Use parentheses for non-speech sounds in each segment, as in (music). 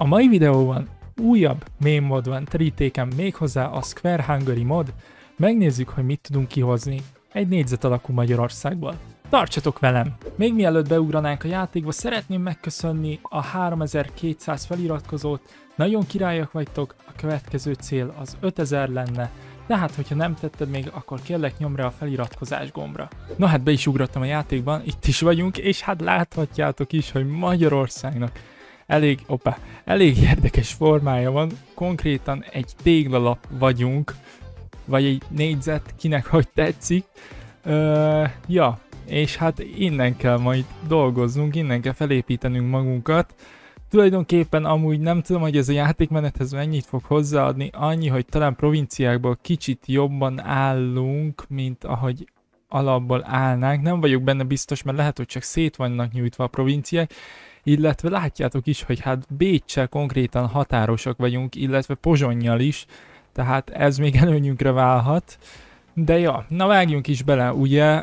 A mai videóban újabb meme mod van terítéken méghozzá a Square Hungary mod. Megnézzük, hogy mit tudunk kihozni egy négyzet alakú Magyarországból. Tartsatok velem! Még mielőtt beugranánk a játékba, szeretném megköszönni a 3200 feliratkozót. Nagyon királyak vagytok, a következő cél az 5000 lenne, tehát, hogyha nem tetted még, akkor kérlek nyomd rá a feliratkozás gombra. Na hát be is ugrottam a játékban, itt is vagyunk, és hát láthatjátok is, hogy Magyarországnak elég, opa, elég érdekes formája van. Konkrétan egy téglalap vagyunk, vagy egy négyzet, kinek hogy tetszik. Ö, ja, és hát innen kell majd dolgoznunk, innen kell felépítenünk magunkat. Tulajdonképpen amúgy nem tudom, hogy ez a játékmenethez mennyit fog hozzáadni, annyi, hogy talán provinciákból kicsit jobban állunk, mint ahogy alapból állnánk. Nem vagyok benne biztos, mert lehet, hogy csak szét vannak nyújtva a provinciák, illetve látjátok is, hogy hát Bécsel konkrétan határosak vagyunk, illetve Pozsonnyal is, tehát ez még előnyünkre válhat. De ja, na vágjunk is bele, ugye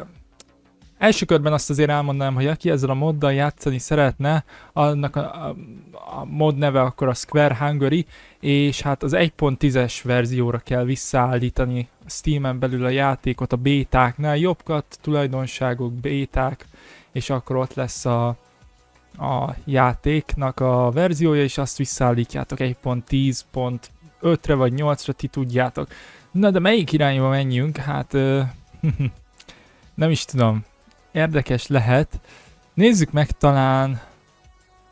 Első körben azt azért elmondanám, hogy aki ezzel a moddal játszani szeretne, annak a, a, a mod neve akkor a Square Hungary, és hát az 1.10-es verzióra kell visszaállítani Steam-en belül a játékot a bétáknál, jobbkat, tulajdonságok, béták, és akkor ott lesz a, a játéknak a verziója, és azt visszaállítjátok 1.10.5-re vagy 8-ra, ti tudjátok. Na de melyik irányba menjünk? Hát... Ö, (laughs) nem is tudom érdekes lehet. Nézzük meg talán...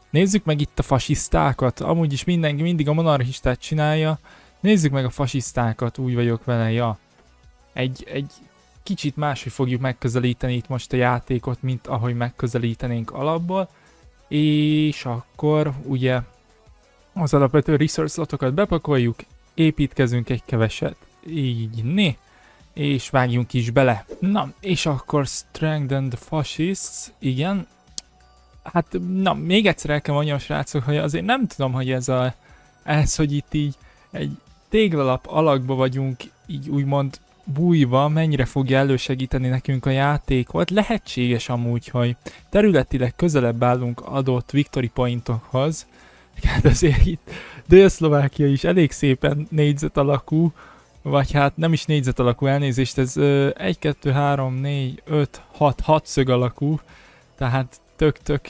Nézzük meg itt a fasisztákat. Amúgy is mindenki mindig a monarchistát csinálja. Nézzük meg a fasisztákat, úgy vagyok vele, ja. Egy, egy kicsit máshogy fogjuk megközelíteni itt most a játékot, mint ahogy megközelítenénk alapból. És akkor ugye az alapvető resource slotokat bepakoljuk, építkezünk egy keveset. Így, né és vágjunk is bele. Na, és akkor Strengthen the Fascists, igen. Hát, na, még egyszer el kell mondjam, srácok, hogy azért nem tudom, hogy ez a, ez, hogy itt így egy téglalap alakba vagyunk, így úgymond bújva, mennyire fogja elősegíteni nekünk a játékot. Lehetséges amúgy, hogy területileg közelebb állunk adott victory pointokhoz. Hát azért itt Dél-Szlovákia is elég szépen négyzet alakú, vagy hát nem is négyzet alakú elnézést, ez ö, 1, 2, 3, 4, 5, 6, 6 szög alakú, tehát tök, tök,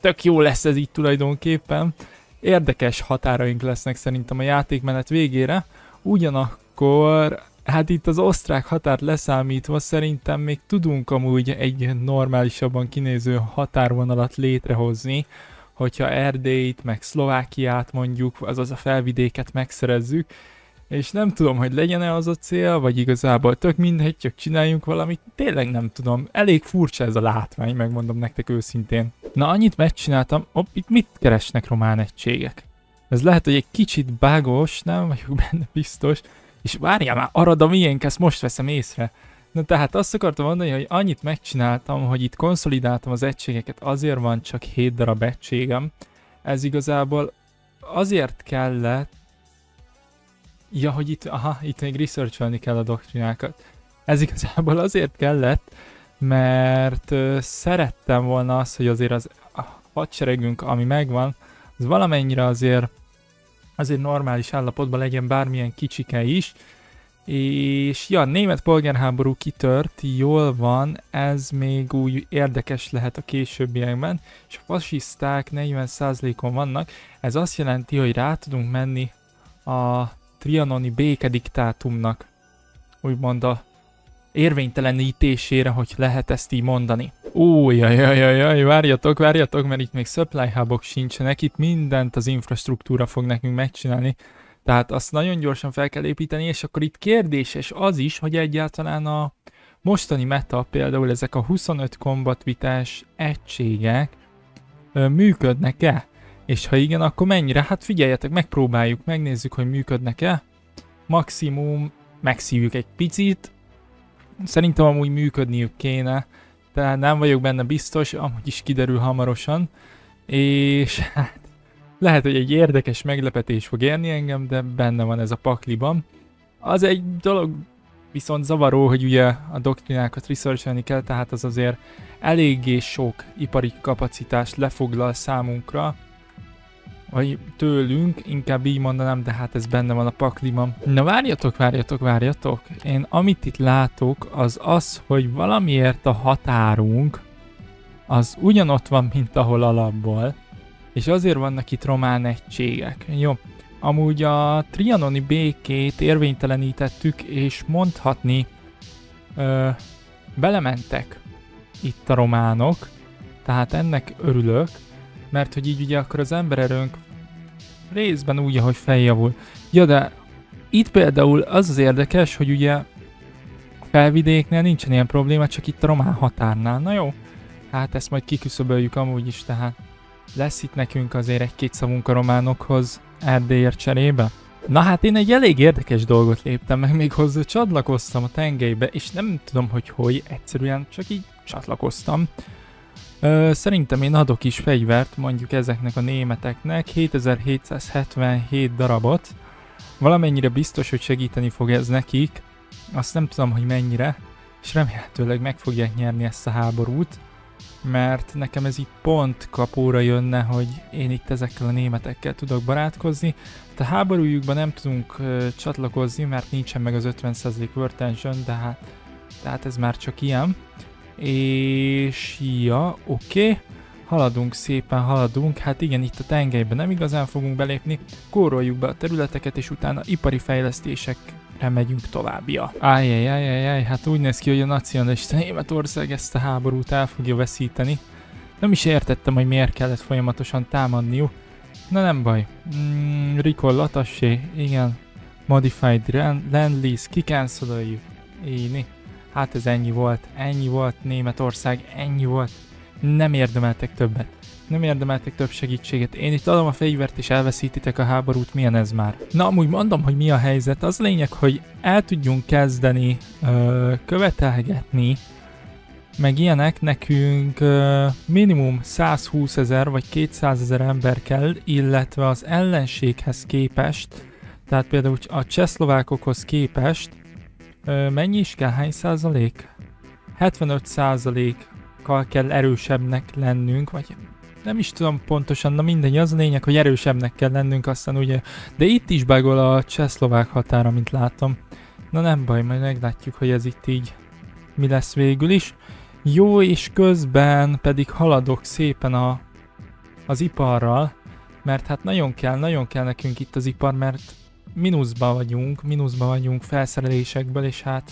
tök jó lesz ez így tulajdonképpen. Érdekes határaink lesznek szerintem a játékmenet végére, ugyanakkor hát itt az osztrák határt leszámítva szerintem még tudunk amúgy egy normálisabban kinéző határvonalat létrehozni, hogyha Erdélyt, meg Szlovákiát mondjuk, azaz a felvidéket megszerezzük, és nem tudom, hogy legyen-e az a cél, vagy igazából tök mindegy, csak csináljunk valamit, tényleg nem tudom. Elég furcsa ez a látvány, megmondom nektek őszintén. Na, annyit megcsináltam, hopp, itt mit keresnek román egységek? Ez lehet, hogy egy kicsit bágos, nem vagyok benne biztos, és várjál már, arad a miénk, ezt most veszem észre. Na tehát azt akartam mondani, hogy annyit megcsináltam, hogy itt konszolidáltam az egységeket, azért van csak 7 darab egységem. Ez igazából azért kellett, Ja, hogy itt, aha, itt még researcholni kell a doktrinákat. Ez igazából azért kellett, mert szerettem volna azt, hogy azért az a hadseregünk, ami megvan, az valamennyire azért azért normális állapotban legyen bármilyen kicsike is, és ja, német polgárháború kitört, jól van, ez még úgy érdekes lehet a későbbiekben, és a fasiszták 40%-on vannak, ez azt jelenti, hogy rá tudunk menni a trianoni békediktátumnak úgymond a érvénytelenítésére, hogy lehet ezt így mondani. Ó, jaj, jaj, jaj, várjatok, várjatok, mert itt még supply hubok sincsenek, itt mindent az infrastruktúra fog nekünk megcsinálni, tehát azt nagyon gyorsan fel kell építeni, és akkor itt kérdéses az is, hogy egyáltalán a mostani meta, például ezek a 25 kombatvitás egységek működnek-e? És ha igen, akkor mennyire? Hát figyeljetek, megpróbáljuk, megnézzük, hogy működnek-e. Maximum megszívjuk egy picit. Szerintem amúgy működniük kéne, de nem vagyok benne biztos, amúgy is kiderül hamarosan. És hát lehet, hogy egy érdekes meglepetés fog érni engem, de benne van ez a pakliban. Az egy dolog viszont zavaró, hogy ugye a doktrinákat researchelni kell, tehát az azért eléggé sok ipari kapacitást lefoglal számunkra, vagy tőlünk, inkább így mondanám, de hát ez benne van a pakliban. Na várjatok, várjatok, várjatok. Én amit itt látok, az az, hogy valamiért a határunk az ugyanott van, mint ahol alapból, és azért vannak itt román egységek. Jó, amúgy a trianoni békét érvénytelenítettük, és mondhatni ö, belementek itt a románok, tehát ennek örülök, mert hogy így ugye akkor az embererőnk részben úgy, ahogy feljavul. Ja, de itt például az az érdekes, hogy ugye felvidéknél nincsen ilyen probléma, csak itt a román határnál. Na jó, hát ezt majd kiküszöböljük amúgy is, tehát lesz itt nekünk azért egy-két szavunk a románokhoz Erdélyért cserébe. Na hát én egy elég érdekes dolgot léptem meg, még hozzá csatlakoztam a tengelybe, és nem tudom, hogy hogy, egyszerűen csak így csatlakoztam. Szerintem én adok is fegyvert mondjuk ezeknek a németeknek, 7777 darabot. Valamennyire biztos, hogy segíteni fog ez nekik, azt nem tudom, hogy mennyire, és remélhetőleg meg fogják nyerni ezt a háborút, mert nekem ez így pont kapóra jönne, hogy én itt ezekkel a németekkel tudok barátkozni. Hát a háborújukban nem tudunk csatlakozni, mert nincsen meg az 50% retention, de hát, tehát ez már csak ilyen. És ja, oké. Okay. Haladunk szépen, haladunk. Hát igen, itt a tengelyben nem igazán fogunk belépni. Kóroljuk be a területeket, és utána ipari fejlesztésekre megyünk tovább. Ja. Ajjaj, ajjaj, ajj, hát úgy néz ki, hogy a nacionalista Németország ezt a háborút el fogja veszíteni. Nem is értettem, hogy miért kellett folyamatosan támadniuk. Na nem baj. Mm, recall latassé, igen. Modified land lease, kicanceloljuk. Így. Hát ez ennyi volt, ennyi volt Németország, ennyi volt. Nem érdemeltek többet. Nem érdemeltek több segítséget. Én itt adom a fegyvert és elveszítitek a háborút, milyen ez már? Na, amúgy mondom, hogy mi a helyzet. Az lényeg, hogy el tudjunk kezdeni ö, követelgetni, meg ilyenek nekünk ö, minimum 120 ezer vagy 200 ezer ember kell, illetve az ellenséghez képest, tehát például a csehszlovákokhoz képest Ö, mennyi is kell? Hány százalék? 75 százalékkal kell erősebbnek lennünk, vagy nem is tudom pontosan, na mindegy, az a lényeg, hogy erősebbnek kell lennünk, aztán ugye, de itt is bagol a csehszlovák határa, mint látom. Na nem baj, majd meglátjuk, hogy ez itt így mi lesz végül is. Jó, és közben pedig haladok szépen a, az iparral, mert hát nagyon kell, nagyon kell nekünk itt az ipar, mert mínuszba vagyunk, mínuszba vagyunk felszerelésekből, és hát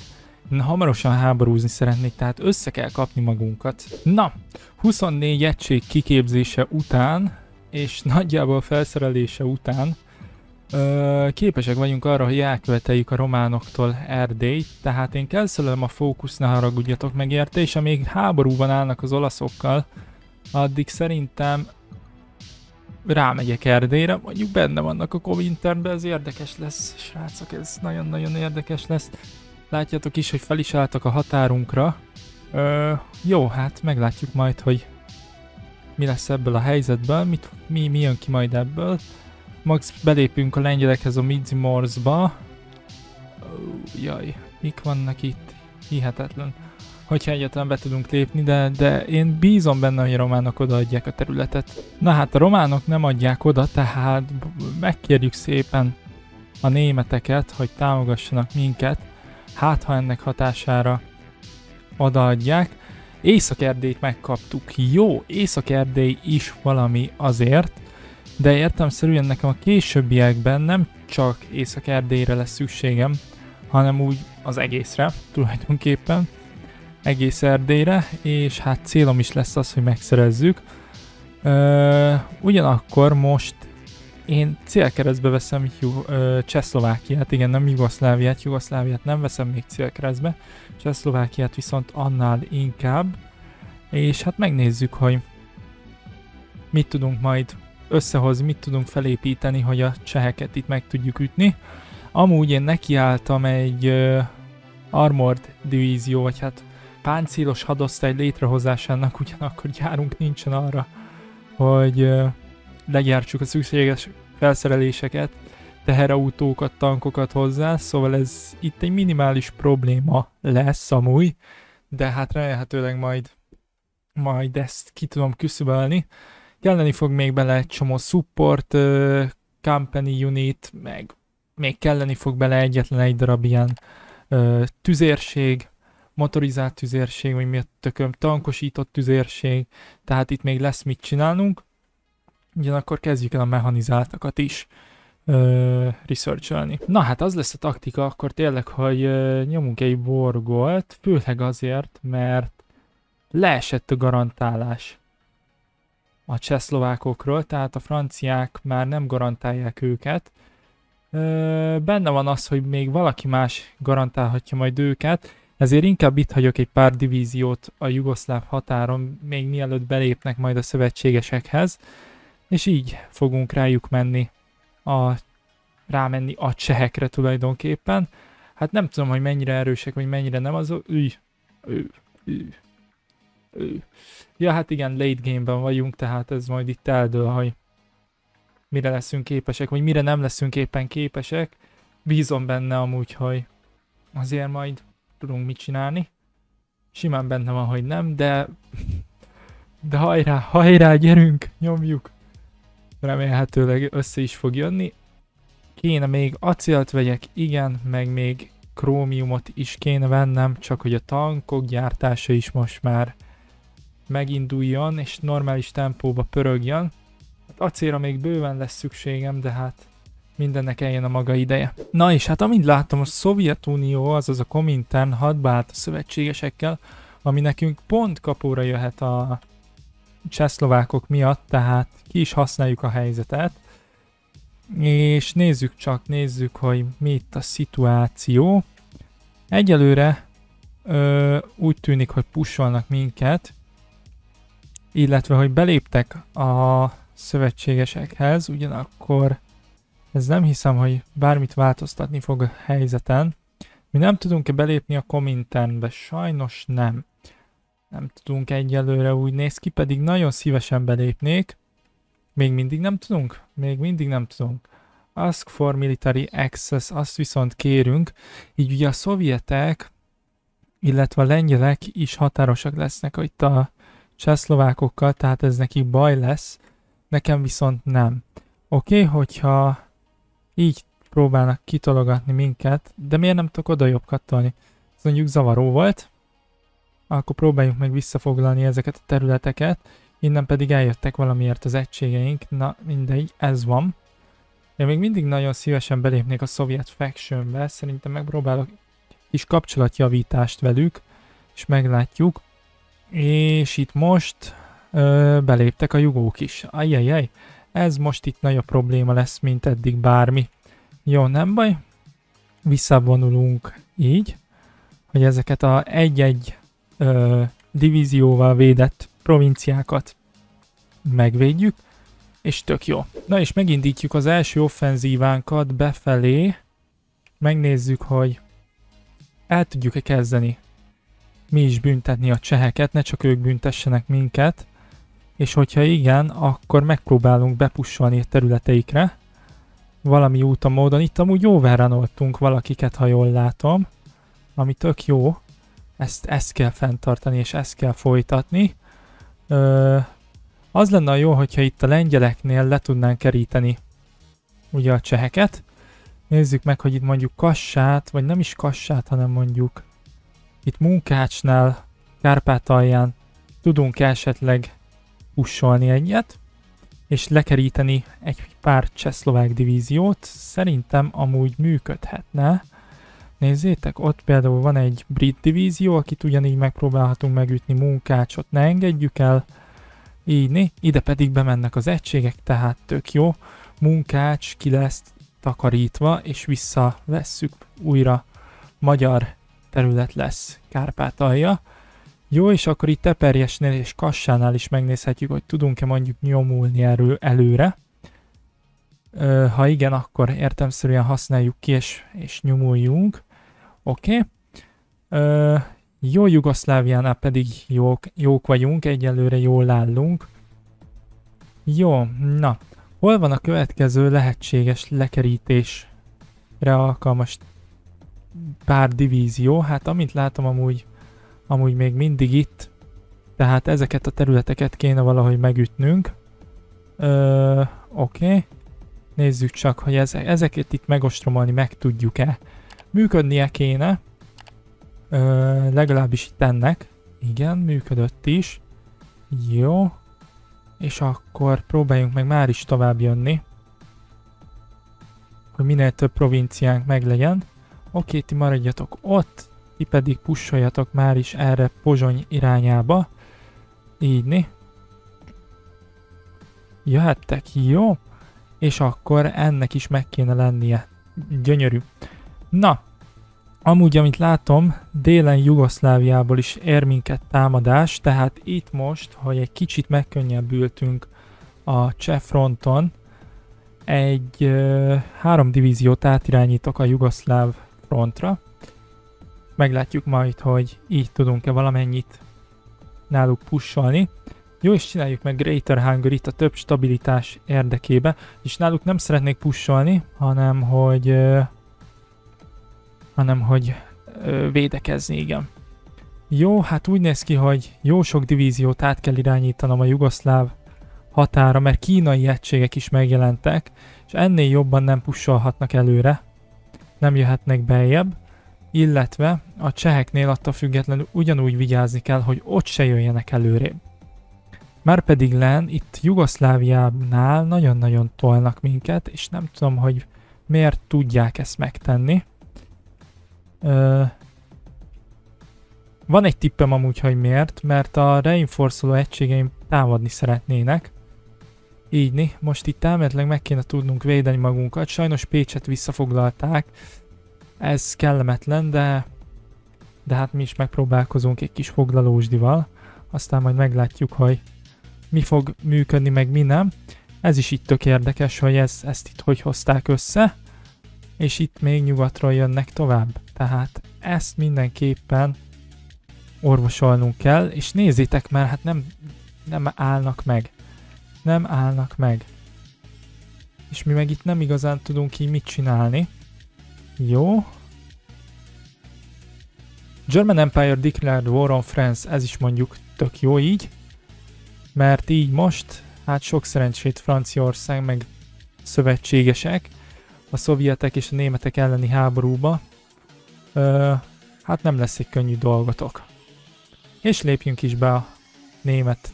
hamarosan háborúzni szeretnék, tehát össze kell kapni magunkat. Na, 24 egység kiképzése után, és nagyjából felszerelése után ö, képesek vagyunk arra, hogy elköveteljük a románoktól Erdélyt, tehát én kelszölöm a fókusz, ne haragudjatok meg érte, és amíg háborúban állnak az olaszokkal, addig szerintem rámegyek Erdélyre, mondjuk benne vannak a Cominternben, ez érdekes lesz, srácok, ez nagyon-nagyon érdekes lesz. Látjátok is, hogy fel is álltak a határunkra. Ö, jó, hát meglátjuk majd, hogy mi lesz ebből a helyzetből, mit, mi, mi jön ki majd ebből. Max belépünk a lengyelekhez a Midzimorsba. Jaj, mik vannak itt? Hihetetlen hogyha egyáltalán be tudunk lépni, de, de én bízom benne, hogy a románok odaadják a területet. Na hát a románok nem adják oda, tehát megkérjük szépen a németeket, hogy támogassanak minket, hát ha ennek hatására odaadják. Észak-Erdélyt megkaptuk. Jó, Észak-Erdély is valami azért, de értelmszerűen nekem a későbbiekben nem csak Észak-Erdélyre lesz szükségem, hanem úgy az egészre tulajdonképpen egész Erdélyre, és hát célom is lesz az, hogy megszerezzük. Ö, ugyanakkor most én célkeresztbe veszem Jú, ö, Csehszlovákiát, igen, nem Jugoszláviát, Jugoszláviát nem veszem még célkeresztbe, Csehszlovákiát viszont annál inkább, és hát megnézzük, hogy mit tudunk majd összehozni, mit tudunk felépíteni, hogy a cseheket itt meg tudjuk ütni. Amúgy én nekiálltam egy uh, armored divízió, vagy hát páncélos hadosztály létrehozásának ugyanakkor gyárunk nincsen arra, hogy legyártsuk a szükséges felszereléseket, teherautókat, tankokat hozzá, szóval ez itt egy minimális probléma lesz amúgy, de hát remélhetőleg majd, majd ezt ki tudom küszöbölni. Kelleni fog még bele egy csomó support company unit, meg még kelleni fog bele egyetlen egy darab ilyen tüzérség, motorizált tüzérség, vagy mi tököm, tankosított tüzérség, tehát itt még lesz mit csinálnunk. Ugyanakkor kezdjük el a mechanizáltakat is ö, researcholni. Na hát az lesz a taktika akkor tényleg, hogy nyomunk egy borgolt, főleg azért, mert leesett a garantálás a csehszlovákokról, tehát a franciák már nem garantálják őket. Benne van az, hogy még valaki más garantálhatja majd őket, ezért inkább itt hagyok egy pár divíziót a jugoszláv határon, még mielőtt belépnek majd a szövetségesekhez, és így fogunk rájuk menni a, rámenni a csehekre tulajdonképpen. Hát nem tudom, hogy mennyire erősek, vagy mennyire nem, az üj, ő, ő, ő. Ja, hát igen, late game-ben vagyunk, tehát ez majd itt eldől, hogy mire leszünk képesek, vagy mire nem leszünk éppen képesek. Bízom benne amúgy, hogy azért majd tudunk mit csinálni. Simán benne van, hogy nem, de... De hajrá, hajrá, gyerünk, nyomjuk! remélhetőleg össze is fog jönni. Kéne még acélt vegyek, igen, meg még krómiumot is kéne vennem, csak hogy a tankok gyártása is most már meginduljon, és normális tempóba pörögjön. Hát acélra még bőven lesz szükségem, de hát mindennek eljön a maga ideje. Na és hát amint látom, a Szovjetunió, azaz a Komintern hadba állt a szövetségesekkel, ami nekünk pont kapóra jöhet a csehszlovákok miatt, tehát ki is használjuk a helyzetet, és nézzük csak, nézzük, hogy mi itt a szituáció. Egyelőre ö, úgy tűnik, hogy pusolnak minket, illetve, hogy beléptek a szövetségesekhez, ugyanakkor ez nem hiszem, hogy bármit változtatni fog a helyzeten. Mi nem tudunk-e belépni a Cominternbe? Sajnos nem nem tudunk egyelőre úgy néz ki, pedig nagyon szívesen belépnék. Még mindig nem tudunk? Még mindig nem tudunk. Ask for military access, azt viszont kérünk. Így ugye a szovjetek, illetve a lengyelek is határosak lesznek itt a csehszlovákokkal, tehát ez nekik baj lesz. Nekem viszont nem. Oké, okay, hogyha így próbálnak kitologatni minket, de miért nem tudok oda jobb kattolni? Ez mondjuk zavaró volt akkor próbáljuk meg visszafoglalni ezeket a területeket, innen pedig eljöttek valamiért az egységeink, na mindegy, ez van. Én még mindig nagyon szívesen belépnék a szovjet factionbe, szerintem megpróbálok kis kapcsolatjavítást velük, és meglátjuk. És itt most ö, beléptek a jugók is. Ajajaj, ez most itt nagyobb probléma lesz, mint eddig bármi. Jó, nem baj. Visszavonulunk így, hogy ezeket a egy-egy divízióval védett provinciákat megvédjük, és tök jó. Na és megindítjuk az első offenzívánkat befelé, megnézzük, hogy el tudjuk-e kezdeni mi is büntetni a cseheket, ne csak ők büntessenek minket, és hogyha igen, akkor megpróbálunk bepussolni a területeikre, valami úton módon. Itt amúgy overranoltunk valakiket, ha jól látom, ami tök jó, ezt, ezt kell fenntartani, és ezt kell folytatni. Ö, az lenne jó, hogyha itt a lengyeleknél le tudnánk keríteni ugye a cseheket. Nézzük meg, hogy itt mondjuk Kassát, vagy nem is Kassát, hanem mondjuk itt Munkácsnál, Kárpátalján tudunk esetleg ussolni egyet, és lekeríteni egy pár csehszlovák divíziót. Szerintem amúgy működhetne. Nézzétek, ott például van egy brit divízió, akit ugyanígy megpróbálhatunk megütni munkácsot, ne engedjük el. Így, né? ide pedig bemennek az egységek, tehát tök jó. Munkács ki lesz takarítva, és visszavesszük újra magyar terület lesz Kárpátalja. Jó, és akkor itt Teperjesnél és Kassánál is megnézhetjük, hogy tudunk-e mondjuk nyomulni erről előre. Ö, ha igen, akkor értemszerűen használjuk ki és, és nyomuljunk. Oké. Okay. jó Jugoszláviánál pedig jók, jók vagyunk, egyelőre jól állunk. Jó, na. Hol van a következő lehetséges lekerítésre alkalmas pár divízió? Hát amint látom amúgy, amúgy még mindig itt. Tehát ezeket a területeket kéne valahogy megütnünk. Oké. Okay. Nézzük csak, hogy ezek, ezeket itt megostromolni meg tudjuk-e. Működnie kéne. Ö, legalábbis itt ennek. Igen, működött is. Jó. És akkor próbáljunk meg már is tovább jönni. Hogy minél több provinciánk meglegyen. Oké, ti maradjatok ott. Ti pedig pusoljatok már is erre Pozsony irányába. Így, Jöhettek, jó? És akkor ennek is meg kéne lennie. Gyönyörű. Na, amúgy, amit látom, délen Jugoszláviából is ér minket támadás, tehát itt most, hogy egy kicsit megkönnyebbültünk a cseh fronton, egy ö, három divíziót átirányítok a jugoszláv frontra. Meglátjuk majd, hogy így tudunk-e valamennyit náluk pusolni. Jó, és csináljuk meg Greater Hungary a több stabilitás érdekébe, és náluk nem szeretnék pusolni, hanem hogy uh, hanem hogy uh, védekezni, igen. Jó, hát úgy néz ki, hogy jó sok divíziót át kell irányítanom a jugoszláv határa, mert kínai egységek is megjelentek, és ennél jobban nem pusolhatnak előre, nem jöhetnek beljebb, illetve a cseheknél attól függetlenül ugyanúgy vigyázni kell, hogy ott se jöjjenek előrébb. Márpedig len, itt Jugoszláviánál nagyon-nagyon tolnak minket, és nem tudom, hogy miért tudják ezt megtenni. Ö, van egy tippem amúgy, hogy miért, mert a reinforcoló egységeim támadni szeretnének. Így, most itt elméletileg meg kéne tudnunk védeni magunkat. Sajnos Pécset visszafoglalták. Ez kellemetlen, de, de hát mi is megpróbálkozunk egy kis foglalósdival. Aztán majd meglátjuk, hogy mi fog működni, meg mi nem. Ez is itt tök érdekes, hogy ez, ezt itt hogy hozták össze, és itt még nyugatról jönnek tovább. Tehát ezt mindenképpen orvosolnunk kell, és nézzétek, mert hát nem, nem állnak meg. Nem állnak meg. És mi meg itt nem igazán tudunk így mit csinálni. Jó. German Empire declared war on France, ez is mondjuk tök jó így mert így most, hát sok szerencsét Franciaország meg szövetségesek a szovjetek és a németek elleni háborúba, ö, hát nem lesz egy könnyű dolgotok. És lépjünk is be a német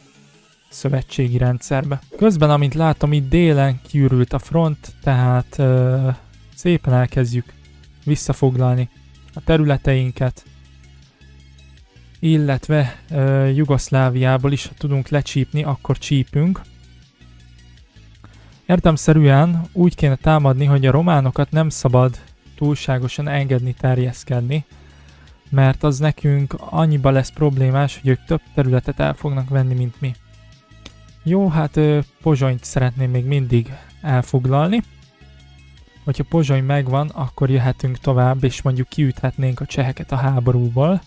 szövetségi rendszerbe. Közben, amint látom, itt délen kiürült a front, tehát ö, szépen elkezdjük visszafoglalni a területeinket, illetve uh, Jugoszláviából is, ha tudunk lecsípni, akkor csípünk. Értemszerűen úgy kéne támadni, hogy a románokat nem szabad túlságosan engedni terjeszkedni, mert az nekünk annyiba lesz problémás, hogy ők több területet el fognak venni, mint mi. Jó, hát Pozsonyt szeretném még mindig elfoglalni. Hogyha Pozsony megvan, akkor jöhetünk tovább, és mondjuk kiüthetnénk a cseheket a háborúból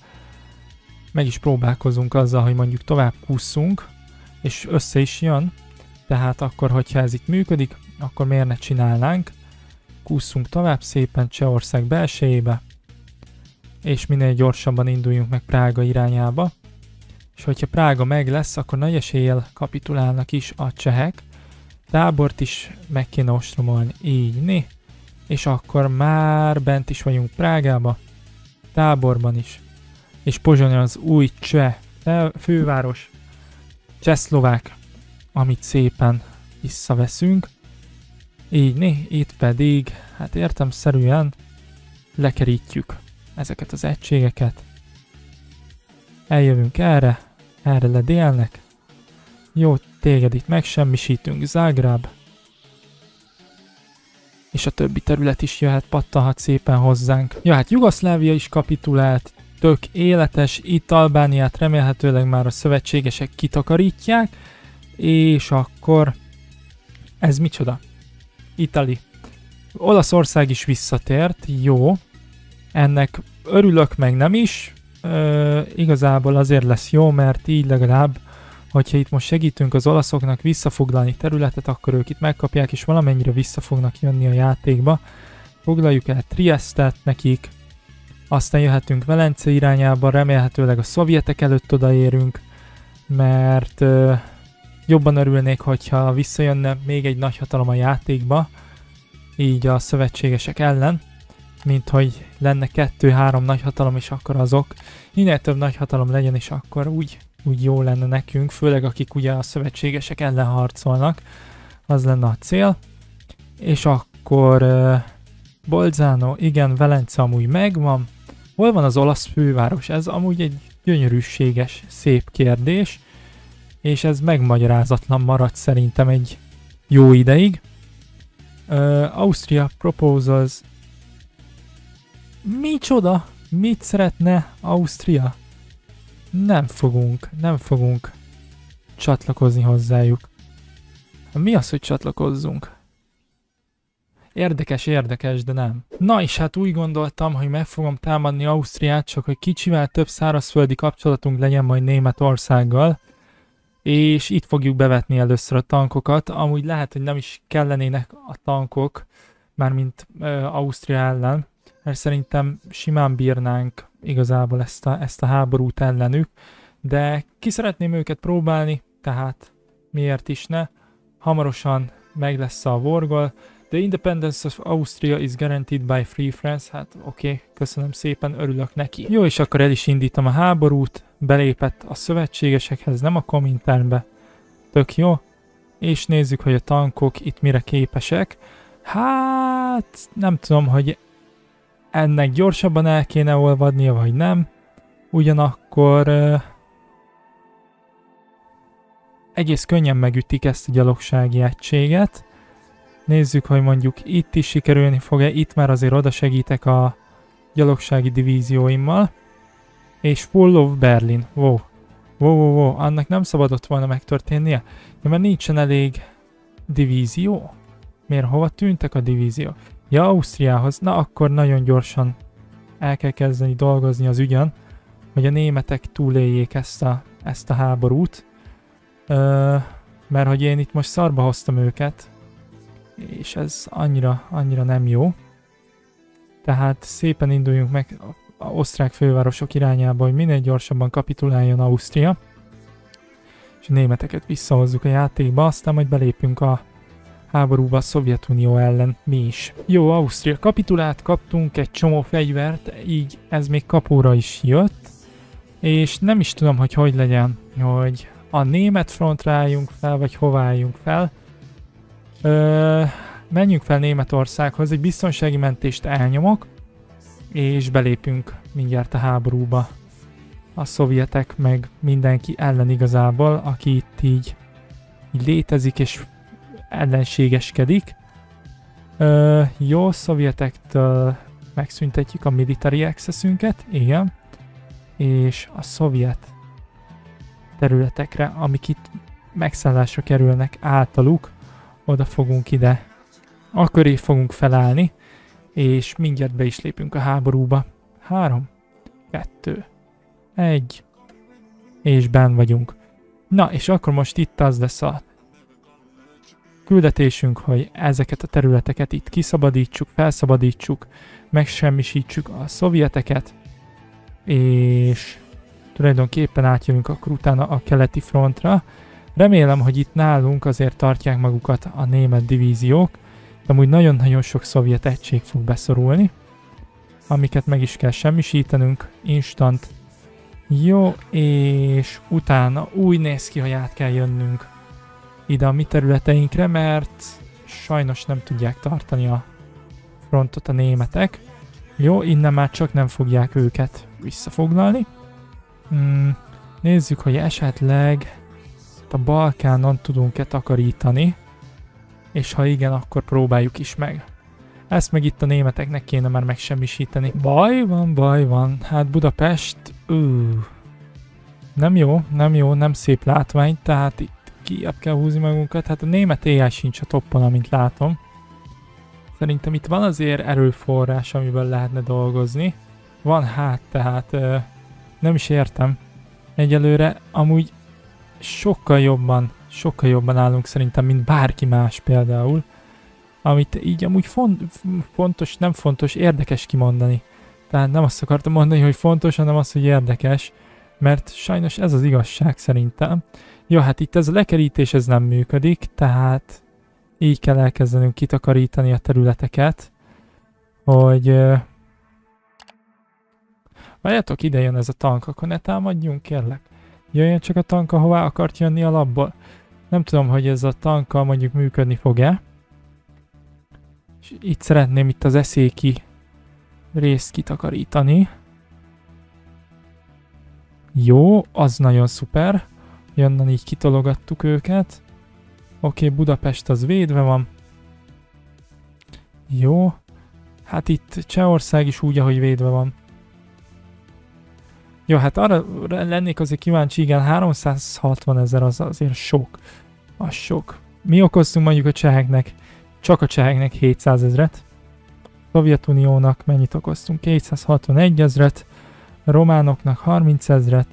meg is próbálkozunk azzal, hogy mondjuk tovább kusszunk, és össze is jön, tehát akkor, hogyha ez itt működik, akkor miért ne csinálnánk? Kusszunk tovább szépen Csehország belsejébe, és minél gyorsabban induljunk meg Prága irányába, és hogyha Prága meg lesz, akkor nagy eséllyel kapitulálnak is a csehek, tábort is meg kéne ostromolni, így, né? És akkor már bent is vagyunk Prágába, táborban is és Pozsony az új cseh főváros, csehszlovák, amit szépen visszaveszünk. Így né, itt pedig, hát értemszerűen lekerítjük ezeket az egységeket. Eljövünk erre, erre le délnek. Jó, téged itt megsemmisítünk, Zágráb. És a többi terület is jöhet, pattanhat szépen hozzánk. Ja, hát Jugoszlávia is kapitulált, tök életes, itt Albániát remélhetőleg már a szövetségesek kitakarítják, és akkor ez micsoda? Itali. Olaszország is visszatért, jó. Ennek örülök meg nem is, ö, igazából azért lesz jó, mert így legalább, hogyha itt most segítünk az olaszoknak visszafoglalni területet, akkor ők itt megkapják, és valamennyire vissza fognak jönni a játékba. Foglaljuk el Triestet nekik, aztán jöhetünk Velence irányába, remélhetőleg a szovjetek előtt odaérünk, mert jobban örülnék, hogyha visszajönne még egy nagyhatalom a játékba, így a szövetségesek ellen, mint hogy lenne kettő-három nagyhatalom, és akkor azok minél több nagyhatalom legyen, és akkor úgy, úgy jó lenne nekünk, főleg akik ugye a szövetségesek ellen harcolnak, az lenne a cél. És akkor uh, Bolzano, igen, Velence amúgy megvan. Hol van az olasz főváros? Ez amúgy egy gyönyörűséges, szép kérdés, és ez megmagyarázatlan maradt szerintem egy jó ideig. Uh, Austria proposals. Micsoda? Mit szeretne Ausztria? Nem fogunk, nem fogunk csatlakozni hozzájuk. Mi az, hogy csatlakozzunk? Érdekes, érdekes, de nem. Na és hát úgy gondoltam, hogy meg fogom támadni Ausztriát, csak hogy kicsivel több szárazföldi kapcsolatunk legyen majd Németországgal, és itt fogjuk bevetni először a tankokat. Amúgy lehet, hogy nem is kellenének a tankok, mármint uh, Ausztria ellen, mert szerintem simán bírnánk igazából ezt a, ezt a háborút ellenük, de ki szeretném őket próbálni, tehát miért is ne. Hamarosan meg lesz a Vorgol. The independence of Austria is guaranteed by Free France. Hát oké, okay, köszönöm szépen, örülök neki. Jó, és akkor el is indítom a háborút. Belépett a szövetségesekhez, nem a Kominternbe. Tök jó. És nézzük, hogy a tankok itt mire képesek. Hát nem tudom, hogy ennek gyorsabban el kéne olvadnia, vagy nem. Ugyanakkor uh, egész könnyen megütik ezt a gyalogsági egységet. Nézzük, hogy mondjuk itt is sikerülni fog-e, itt már azért oda segítek a gyalogsági divízióimmal. És Full of Berlin, wow. Wow, wow, wow, annak nem szabadott volna megtörténnie, ja, mert nincsen elég divízió. Miért hova tűntek a divíziók? Ja, Ausztriához. Na akkor nagyon gyorsan el kell kezdeni dolgozni az ügyön, hogy a németek túléljék ezt a, ezt a háborút. Ö, mert hogy én itt most szarba hoztam őket, és ez annyira, annyira nem jó. Tehát szépen induljunk meg a, osztrák fővárosok irányába, hogy minél gyorsabban kapituláljon Ausztria, és a németeket visszahozzuk a játékba, aztán majd belépünk a háborúba a Szovjetunió ellen mi is. Jó, Ausztria kapitulát kaptunk, egy csomó fegyvert, így ez még kapóra is jött, és nem is tudom, hogy hogy legyen, hogy a német frontra álljunk fel, vagy hová álljunk fel. Ö, menjünk fel Németországhoz, egy biztonsági mentést elnyomok, és belépünk mindjárt a háborúba. A szovjetek meg mindenki ellen igazából, aki itt így, így létezik és ellenségeskedik. Ö, jó, szovjetektől megszüntetjük a military accessünket, igen, és a szovjet területekre, amik itt megszállásra kerülnek általuk, oda fogunk ide, akkor így fogunk felállni, és mindjárt be is lépünk a háborúba. Három, kettő, egy, és ben vagyunk. Na, és akkor most itt az lesz a küldetésünk, hogy ezeket a területeket itt kiszabadítsuk, felszabadítsuk, megsemmisítsük a szovjeteket, és tulajdonképpen átjövünk akkor utána a keleti frontra. Remélem, hogy itt nálunk azért tartják magukat a német divíziók, de amúgy nagyon-nagyon sok szovjet egység fog beszorulni, amiket meg is kell semmisítenünk, instant. Jó, és utána úgy néz ki, hogy át kell jönnünk ide a mi területeinkre, mert sajnos nem tudják tartani a frontot a németek. Jó, innen már csak nem fogják őket visszafoglalni. Hmm, nézzük, hogy esetleg a Balkánon tudunk-e takarítani, és ha igen, akkor próbáljuk is meg. Ezt meg itt a németeknek kéne már megsemmisíteni. Baj van, baj van. Hát Budapest... Ú, nem jó, nem jó, nem szép látvány, tehát itt kijebb kell húzni magunkat. Hát a német AI sincs a toppon, amint látom. Szerintem itt van azért erőforrás, amiből lehetne dolgozni. Van hát, tehát ö, nem is értem. Egyelőre amúgy sokkal jobban, sokkal jobban állunk szerintem, mint bárki más például. Amit így amúgy font, fontos, nem fontos, érdekes kimondani. Tehát nem azt akartam mondani, hogy fontos, hanem az, hogy érdekes Mert sajnos ez az igazság szerintem. Jó, hát itt ez a lekerítés ez nem működik, tehát így kell elkezdenünk kitakarítani a területeket, hogy... Várjátok, ide jön ez a tank, akkor ne támadjunk, kérlek. Jöjjön csak a tank, ahová akart jönni a labból. Nem tudom, hogy ez a tankkal mondjuk működni fog-e. És itt szeretném itt az eszéki részt kitakarítani. Jó, az nagyon szuper. Jönnen így kitologattuk őket. Oké, Budapest az védve van. Jó. Hát itt Csehország is úgy, ahogy védve van. Jó, hát arra lennék azért kíváncsi, igen, 360 ezer az azért sok. Az sok. Mi okoztunk mondjuk a cseheknek, csak a cseheknek 700 ezret. Szovjetuniónak mennyit okoztunk? 261 ezret. Románoknak 30 ezret.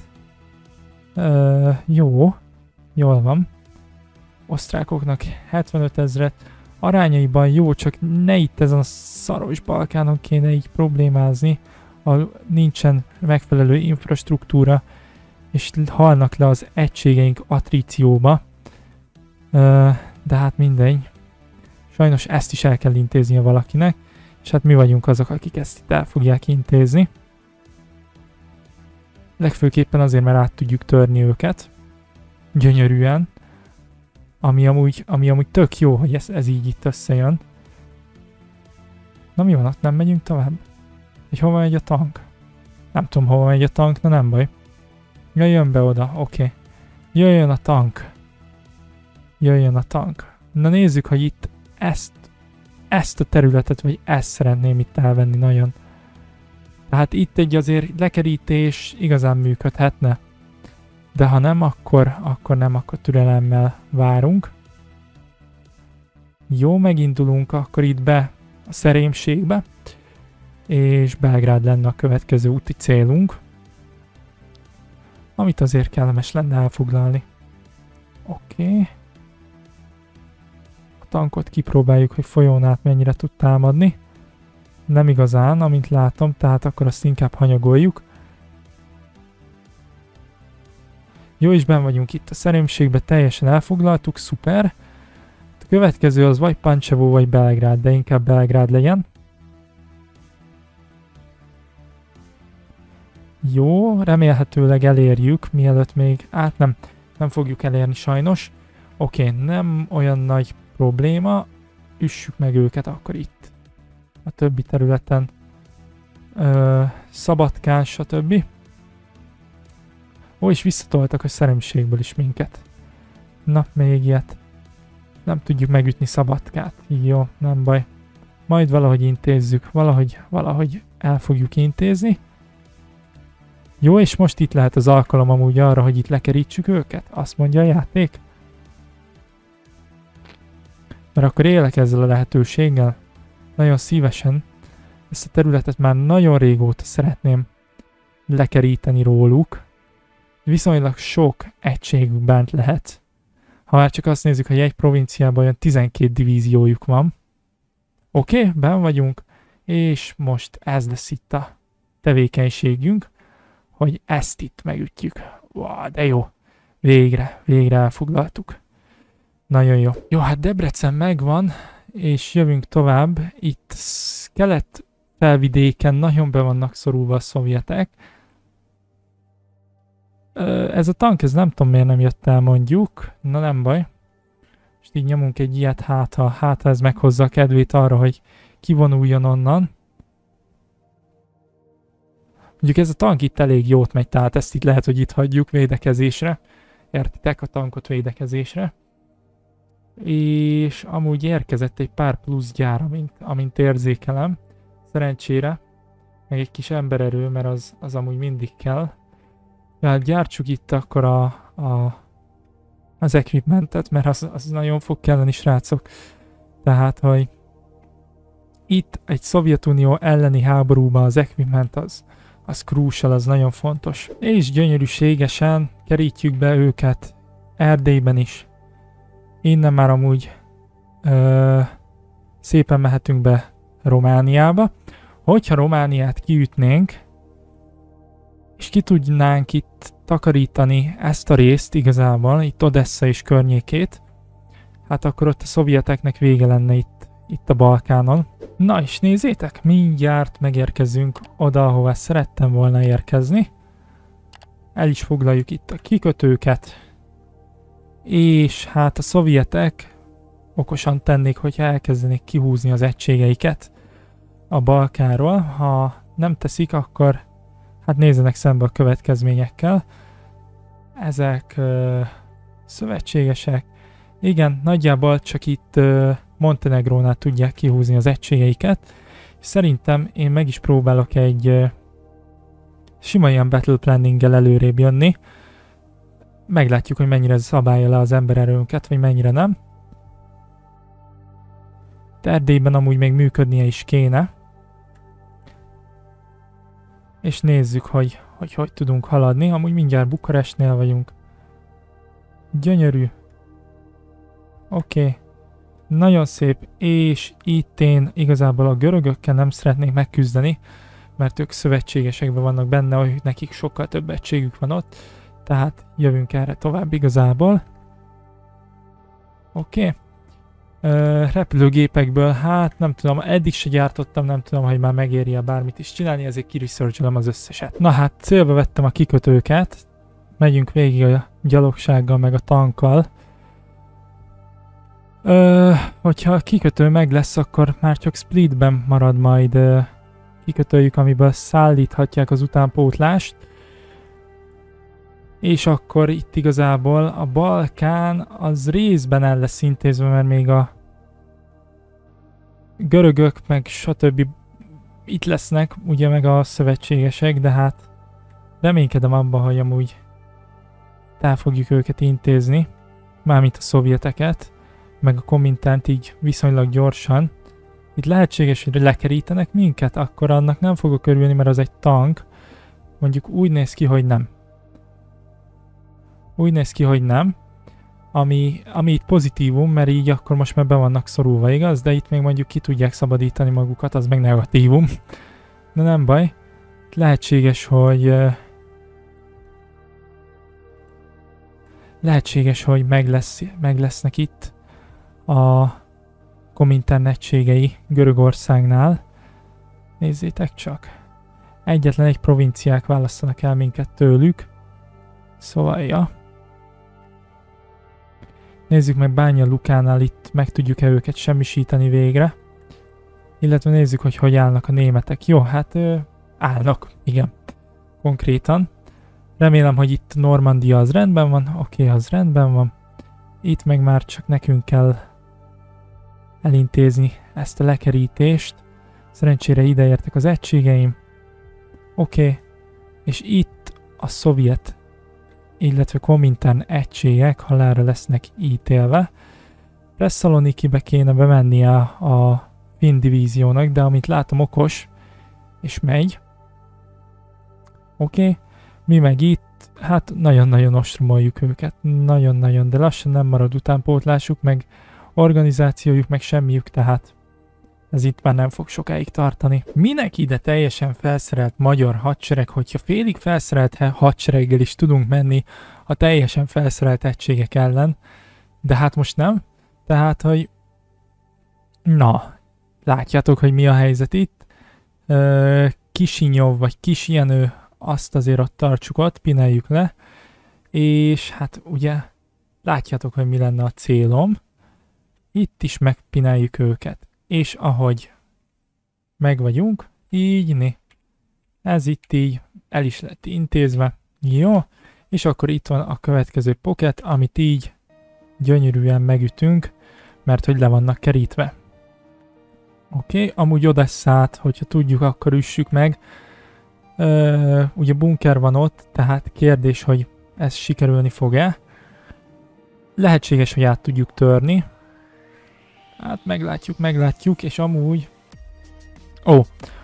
Ö, jó. Jól van. Osztrákoknak 75 ezret. Arányaiban jó, csak ne itt ezen a szaros Balkánon kéne így problémázni, ahol nincsen megfelelő infrastruktúra, és halnak le az egységeink atrícióba. De hát mindegy. Sajnos ezt is el kell intéznie valakinek, és hát mi vagyunk azok, akik ezt itt el fogják intézni. Legfőképpen azért, mert át tudjuk törni őket. Gyönyörűen. Ami amúgy, ami amúgy tök jó, hogy ez, ez így itt összejön. Na mi van ott? Nem megyünk tovább? Hogy hova megy a tank? Nem tudom, hova megy a tank, na nem baj. Ja, jön be oda, oké. Okay. Jöjjön a tank. Jöjjön a tank. Na nézzük, hogy itt ezt, ezt a területet, vagy ezt szeretném itt elvenni nagyon. Tehát itt egy azért lekerítés igazán működhetne. De ha nem, akkor, akkor nem, akkor türelemmel várunk. Jó, megindulunk akkor itt be a szerémségbe, és Belgrád lenne a következő úti célunk, amit azért kellemes lenne elfoglalni. Oké. A tankot kipróbáljuk, hogy folyón át mennyire tud támadni nem igazán, amint látom, tehát akkor azt inkább hanyagoljuk. Jó, és ben vagyunk itt a szerémségbe, teljesen elfoglaltuk, szuper. A következő az vagy Pancsevó, vagy Belgrád, de inkább Belgrád legyen. Jó, remélhetőleg elérjük, mielőtt még, át nem, nem fogjuk elérni sajnos. Oké, okay, nem olyan nagy probléma, üssük meg őket akkor itt a többi területen ö, Szabadkán, stb. Ó, és visszatoltak a szeremségből is minket. Na, még ilyet. Nem tudjuk megütni Szabadkát. Jó, nem baj. Majd valahogy intézzük, valahogy, valahogy el fogjuk intézni. Jó, és most itt lehet az alkalom amúgy arra, hogy itt lekerítsük őket? Azt mondja a játék. Mert akkor élek ezzel a lehetőséggel nagyon szívesen ezt a területet már nagyon régóta szeretném lekeríteni róluk. Viszonylag sok egységük bent lehet. Ha már csak azt nézzük, hogy egy provinciában olyan 12 divíziójuk van. Oké, okay, ben vagyunk, és most ez lesz itt a tevékenységünk, hogy ezt itt megütjük. Wow, de jó. Végre, végre elfoglaltuk. Nagyon jó. Jó, hát Debrecen megvan, és jövünk tovább. Itt kelet felvidéken nagyon be vannak szorulva a szovjetek. Ez a tank, ez nem tudom miért nem jött el mondjuk, na nem baj. És így nyomunk egy ilyet, hát ha, hát ez meghozza a kedvét arra, hogy kivonuljon onnan. Mondjuk ez a tank itt elég jót megy, tehát ezt itt lehet, hogy itt hagyjuk védekezésre. Értitek a tankot védekezésre és amúgy érkezett egy pár plusz gyár, amint, amint érzékelem, szerencsére, meg egy kis embererő, mert az, az amúgy mindig kell. Hát gyártsuk itt akkor a, a, az equipmentet, mert az, az nagyon fog kelleni, srácok. Tehát, hogy itt egy Szovjetunió elleni háborúban az equipment az, az crucial, az nagyon fontos. És gyönyörűségesen kerítjük be őket Erdélyben is. Innen már amúgy ö, szépen mehetünk be Romániába. Hogyha Romániát kiütnénk, és ki tudnánk itt takarítani ezt a részt igazából, itt Odessa és környékét, hát akkor ott a szovjeteknek vége lenne itt, itt a Balkánon. Na és nézzétek, mindjárt megérkezünk oda, ahova szerettem volna érkezni. El is foglaljuk itt a kikötőket, és hát a szovjetek okosan tennék, hogyha elkezdenék kihúzni az egységeiket a Balkáról. Ha nem teszik, akkor hát nézzenek szembe a következményekkel. Ezek ö, szövetségesek. Igen, nagyjából csak itt ö, Montenegrónál tudják kihúzni az egységeiket. Szerintem én meg is próbálok egy sima ilyen battle planning-gel előrébb jönni. Meglátjuk, hogy mennyire szabálja le az embererőnket, vagy mennyire nem. Erdélyben amúgy még működnie is kéne. És nézzük, hogy hogy, hogy tudunk haladni. Amúgy mindjárt Bukarestnél vagyunk. Gyönyörű. Oké. Okay. Nagyon szép, és itt én igazából a görögökkel nem szeretnék megküzdeni, mert ők szövetségesekben vannak benne, hogy nekik sokkal több egységük van ott, tehát jövünk erre tovább igazából. Oké. Okay repülőgépekből, hát nem tudom, eddig se gyártottam, nem tudom, hogy már megéri -e bármit is csinálni, ezért kiresearcholom az összeset. Na hát, célba vettem a kikötőket, megyünk végig a gyalogsággal, meg a tankkal. Ö, hogyha a kikötő meg lesz, akkor már csak splitben marad majd ö, kikötőjük, amiből szállíthatják az utánpótlást. És akkor itt igazából a Balkán az részben el lesz intézve, mert még a görögök meg stb. itt lesznek, ugye meg a szövetségesek, de hát reménykedem abban, hogy amúgy el fogjuk őket intézni, mármint a szovjeteket, meg a kommentánt így viszonylag gyorsan. Itt lehetséges, hogy lekerítenek minket, akkor annak nem fogok örülni, mert az egy tank. Mondjuk úgy néz ki, hogy nem. Úgy néz ki, hogy nem. Ami, ami itt pozitívum, mert így akkor most már be vannak szorulva, igaz? De itt még mondjuk ki tudják szabadítani magukat, az meg negatívum. De nem baj. Lehetséges, hogy... Lehetséges, hogy meg, lesz, meg lesznek itt a kominternetségei Görögországnál. Nézzétek csak. Egyetlen egy provinciák választanak el minket tőlük. Szóval, ja. Nézzük meg Bánya Lukánál itt meg tudjuk-e őket semmisíteni végre. Illetve nézzük, hogy hogy állnak a németek. Jó, hát ö, állnak, igen. Konkrétan. Remélem, hogy itt Normandia az rendben van. Oké, okay, az rendben van. Itt meg már csak nekünk kell elintézni ezt a lekerítést. Szerencsére ideértek az egységeim. Oké. Okay. És itt a szovjet illetve Komintern egységek halára lesznek ítélve. Thessalonikibe kéne bemennie a Finn divíziónak, de amit látom okos, és megy. Oké, okay. mi meg itt, hát nagyon-nagyon ostromoljuk őket, nagyon-nagyon, de lassan nem marad utánpótlásuk, meg organizációjuk, meg semmiük, tehát ez itt már nem fog sokáig tartani. Minek ide teljesen felszerelt magyar hadsereg, hogyha félig felszerelt hadsereggel is tudunk menni a teljesen felszerelt egységek ellen, de hát most nem. Tehát, hogy na, látjátok, hogy mi a helyzet itt. Kisinyov vagy Kisjenő, azt azért ott tartsuk ott, pineljük le, és hát ugye látjátok, hogy mi lenne a célom. Itt is megpineljük őket és ahogy meg vagyunk, így né. Ez itt így el is lett intézve. Jó, és akkor itt van a következő pocket, amit így gyönyörűen megütünk, mert hogy le vannak kerítve. Oké, okay, amúgy Odesszát, hogyha tudjuk, akkor üssük meg. Ö, ugye bunker van ott, tehát kérdés, hogy ez sikerülni fog-e. Lehetséges, hogy át tudjuk törni, Hát meglátjuk, meglátjuk, és amúgy... Ó,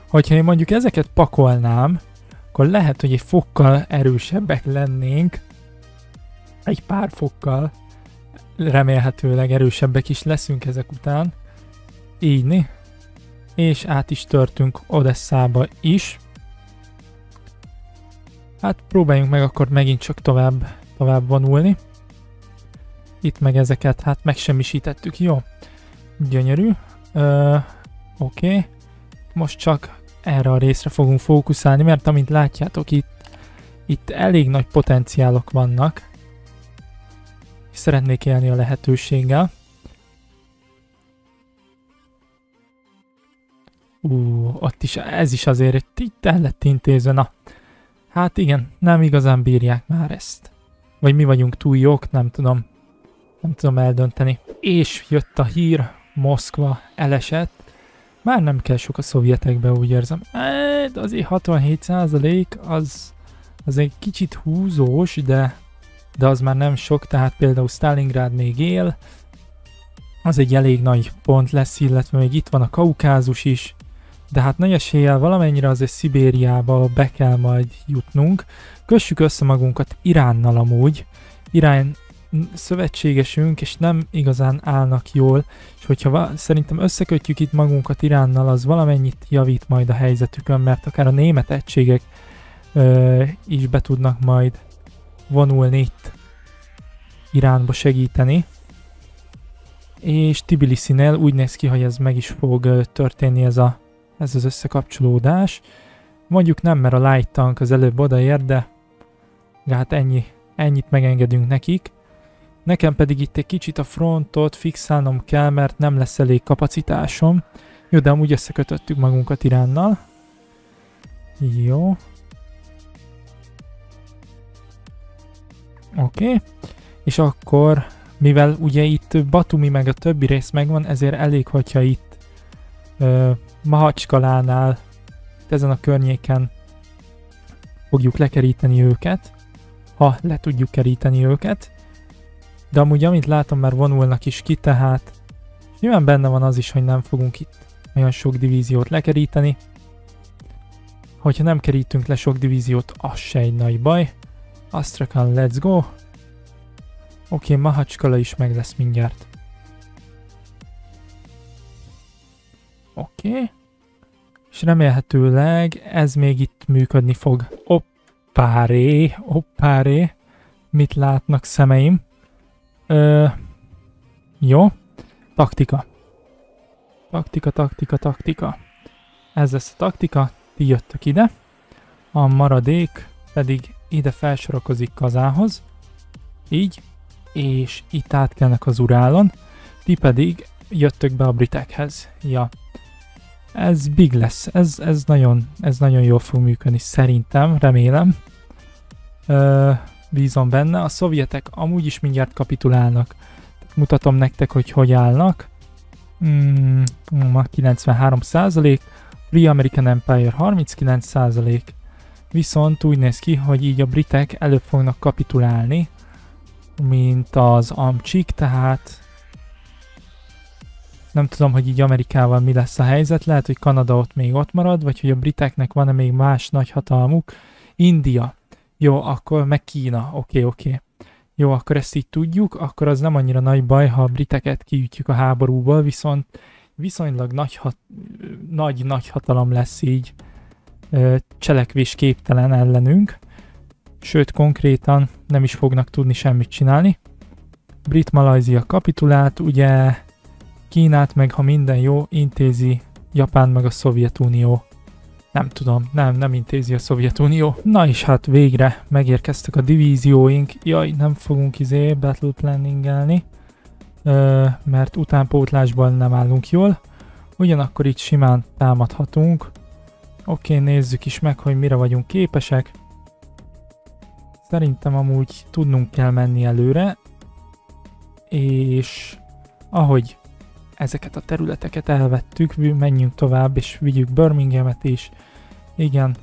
hogyha én mondjuk ezeket pakolnám, akkor lehet, hogy egy fokkal erősebbek lennénk. Egy pár fokkal. Remélhetőleg erősebbek is leszünk ezek után. Így, né? És át is törtünk Odesszába is. Hát próbáljunk meg akkor megint csak tovább, tovább vonulni. Itt meg ezeket hát megsemmisítettük, jó? Gyönyörű. Oké. Okay. Most csak erre a részre fogunk fókuszálni, mert amint látjátok itt, itt elég nagy potenciálok vannak. Szeretnék élni a lehetőséggel. Ú, ott is, ez is azért itt el lett intézve, na. Hát igen, nem igazán bírják már ezt. Vagy mi vagyunk túl jók, nem tudom. Nem tudom eldönteni. És jött a hír, Moszkva elesett. Már nem kell sok a szovjetekbe, úgy érzem. De azért 67 az, az egy kicsit húzós, de, de az már nem sok, tehát például Stalingrád még él, az egy elég nagy pont lesz, illetve még itt van a Kaukázus is, de hát nagy eséllyel valamennyire azért Szibériába be kell majd jutnunk. Kössük össze magunkat Iránnal amúgy. Irán szövetségesünk, és nem igazán állnak jól, és hogyha szerintem összekötjük itt magunkat Iránnal, az valamennyit javít majd a helyzetükön, mert akár a német egységek ö, is be tudnak majd vonulni itt Iránba segíteni. És Tbilisi-nél úgy néz ki, hogy ez meg is fog történni ez a ez az összekapcsolódás. Mondjuk nem, mert a light tank az előbb odaér, de, de hát ennyi, ennyit megengedünk nekik. Nekem pedig itt egy kicsit a frontot fixálnom kell, mert nem lesz elég kapacitásom. Jó, de amúgy összekötöttük magunkat Iránnal. Jó. Oké. Okay. És akkor, mivel ugye itt Batumi meg a többi rész megvan, ezért elég, hogyha itt ö, Mahacskalánál, ezen a környéken fogjuk lekeríteni őket, ha le tudjuk keríteni őket. De amúgy amit látom már vonulnak is ki, tehát nyilván benne van az is, hogy nem fogunk itt olyan sok divíziót lekeríteni. Hogyha nem kerítünk le sok divíziót, az se egy nagy baj. Astrakhan, let's go! Oké, okay, Mahacskala is meg lesz mindjárt. Oké. Okay. És remélhetőleg ez még itt működni fog. Oppáré, oppáré. Mit látnak szemeim? Ö, jó. Taktika. Taktika, taktika, taktika. Ez lesz a taktika. Ti jöttök ide. A maradék pedig ide felsorakozik kazához. Így. És itt átkelnek az urálon. Ti pedig jöttök be a britekhez. Ja. Ez big lesz, ez, ez, nagyon, ez nagyon jól fog működni, szerintem, remélem. Ö, bízom benne. A szovjetek amúgy is mindjárt kapitulálnak. Mutatom nektek, hogy hogy állnak. Mm, ma 93% Free American Empire 39% Viszont úgy néz ki, hogy így a britek előbb fognak kapitulálni, mint az amcsik, tehát nem tudom, hogy így Amerikával mi lesz a helyzet, lehet, hogy Kanada ott még ott marad, vagy hogy a briteknek van-e még más nagy hatalmuk. India. Jó, akkor meg Kína. Oké, oké. Okay. Jó, akkor ezt így tudjuk, akkor az nem annyira nagy baj, ha a briteket kiütjük a háborúból, viszont viszonylag nagy, hat, nagy, nagy hatalom lesz így cselekvés képtelen ellenünk, sőt konkrétan nem is fognak tudni semmit csinálni. Brit-Malajzia kapitulált, ugye Kínát meg, ha minden jó, intézi Japán meg a Szovjetunió. Nem tudom, nem, nem intézi a Szovjetunió. Na és hát végre megérkeztek a divízióink. Jaj, nem fogunk izé battle planningelni, mert utánpótlásban nem állunk jól. Ugyanakkor itt simán támadhatunk. Oké, nézzük is meg, hogy mire vagyunk képesek. Szerintem amúgy tudnunk kell menni előre, és ahogy ezeket a területeket elvettük, menjünk tovább, és vigyük Birminghamet is. Igen,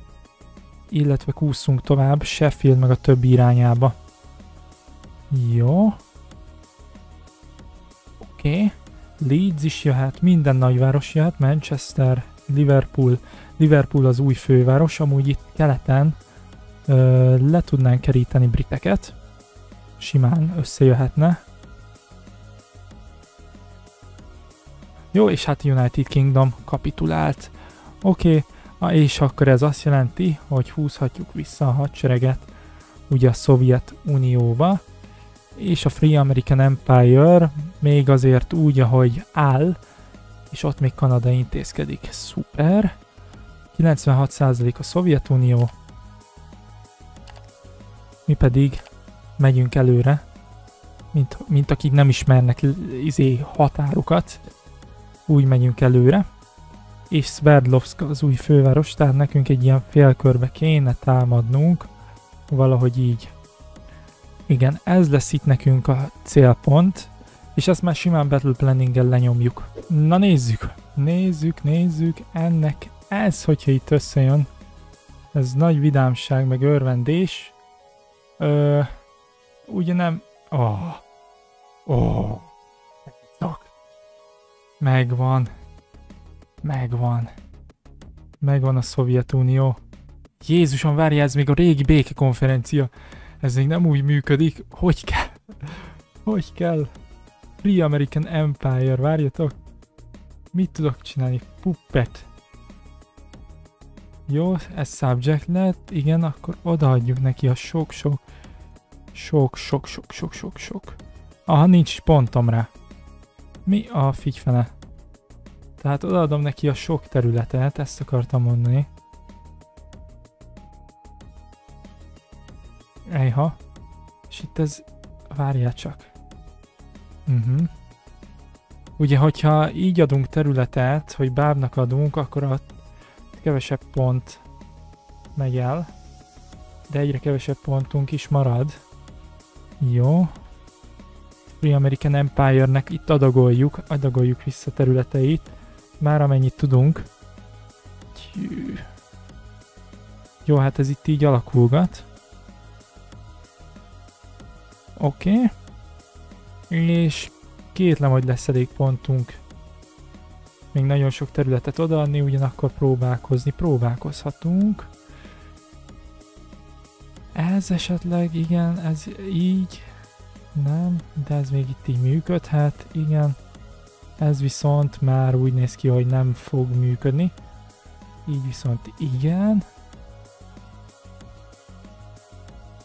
illetve kúszunk tovább Sheffield meg a többi irányába. Jó. Oké. Leeds is jöhet, minden nagyváros jöhet, Manchester, Liverpool. Liverpool az új főváros, amúgy itt keleten ö, le tudnánk keríteni briteket. Simán összejöhetne. Jó, és hát United Kingdom kapitulált. Oké, okay, és akkor ez azt jelenti, hogy húzhatjuk vissza a hadsereget ugye a Szovjet Unióba, és a Free American Empire még azért úgy, ahogy áll, és ott még Kanada intézkedik. Szuper. 96% a Szovjetunió. Mi pedig megyünk előre, mint, mint akik nem ismernek izé határokat. Úgy megyünk előre. És Sverdlovsk az új főváros, tehát nekünk egy ilyen félkörbe kéne támadnunk. Valahogy így. Igen, ez lesz itt nekünk a célpont, és ezt már simán Battle planning lenyomjuk. Na nézzük, nézzük, nézzük, ennek ez, hogyha itt összejön, ez nagy vidámság, meg örvendés. Ö, ugye nem... Oh. Oh. Megvan. Megvan. Megvan a Szovjetunió. Jézusom, várj, ez még a régi békekonferencia. Ez még nem úgy működik. Hogy kell? Hogy kell? Free American Empire, várjatok. Mit tudok csinálni? Puppet. Jó, ez subject lett, igen, akkor odaadjuk neki a sok-sok, sok-sok-sok-sok-sok-sok. Aha, nincs pontom rá. Mi a figyfene? Tehát odaadom neki a sok területet, ezt akartam mondani. Ejha. És itt ez... Várjál csak. Uh mhm. -huh. Ugye, hogyha így adunk területet, hogy bábnak adunk, akkor a kevesebb pont megy el, de egyre kevesebb pontunk is marad. Jó. Free American Empire-nek itt adagoljuk, adagoljuk vissza területeit, már amennyit tudunk. Jó, hát ez itt így alakulgat. Oké. Okay. És kétlem, hogy lesz elég pontunk még nagyon sok területet odaadni, ugyanakkor próbálkozni, próbálkozhatunk. Ez esetleg, igen, ez így, nem, de ez még itt így működhet, igen. Ez viszont már úgy néz ki, hogy nem fog működni. Így viszont igen.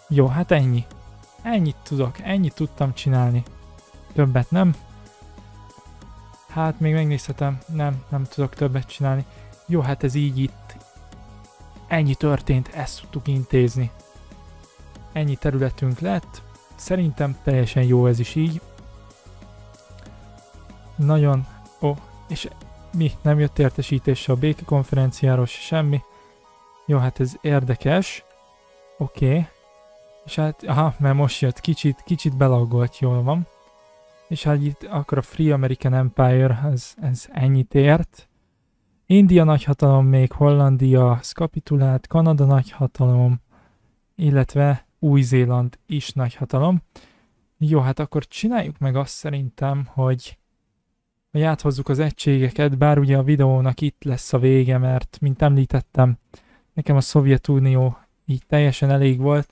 Jó, hát ennyi. Ennyit tudok, ennyit tudtam csinálni. Többet nem. Hát még megnézhetem. Nem, nem tudok többet csinálni. Jó, hát ez így itt. Ennyi történt, ezt tudtuk intézni. Ennyi területünk lett. Szerintem teljesen jó ez is így. Nagyon... Ó, és mi? Nem jött értesítés a békekonferenciáról se semmi. Jó, hát ez érdekes. Oké. Okay. És hát, aha, mert most jött, kicsit, kicsit belaggolt, jól van. És hát itt akkor a Free American Empire, ez, ez ennyit ért. India nagyhatalom, még Hollandia kapitulált, Kanada nagyhatalom, illetve Új-Zéland is nagyhatalom. Jó, hát akkor csináljuk meg azt szerintem, hogy, hogy áthozzuk az egységeket, bár ugye a videónak itt lesz a vége, mert mint említettem, nekem a Szovjetunió így teljesen elég volt,